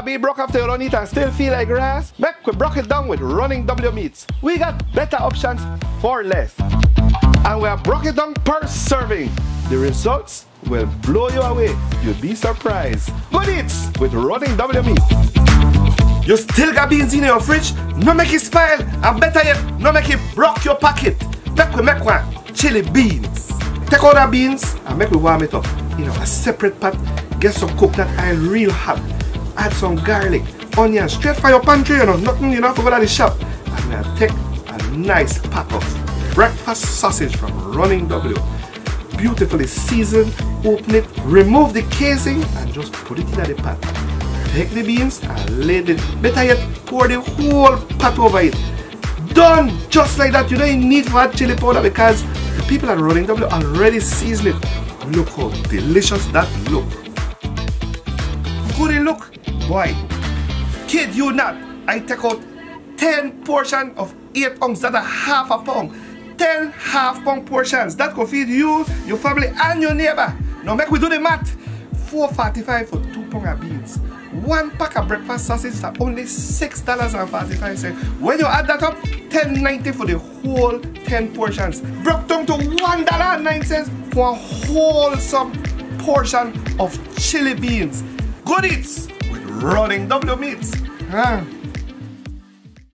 wanna be broke after you run it and still feel like grass? Make we broke it down with running W meats. We got better options for less. And we have broke it down per serving. The results will blow you away. You'll be surprised. Good eats with running W meat. You still got beans in your fridge? No make it spoil. And better yet, no make it broke your pocket. Make we make one chili beans. Take all the beans and make we warm it up. Know, a separate pot. Get some coconut oil real hot. Add some garlic, onion, straight for your pantry, you know, nothing you know to go to the shop. And then take a nice pack of breakfast sausage from Running W. Beautifully seasoned, open it, remove the casing and just put it in the pot. Take the beans and lay the, better yet, pour the whole pot over it. Done! Just like that, you don't need to add chili powder because the people at Running W already seasoned it. Look how delicious that look. Good it look, boy. Kid you not, I take out 10 portion of 8 ounce, that a half a pound. 10 half pound portions. That could feed you, your family and your neighbor. Now make we do the math. 4.45 for 2 pound of beans. One pack of breakfast sausage is only $6.45. When you add that up, $10.90 for the whole 10 portions. Broke down to $1.09 for a wholesome portion of chili beans. Good eats running W meats. Huh? Ah.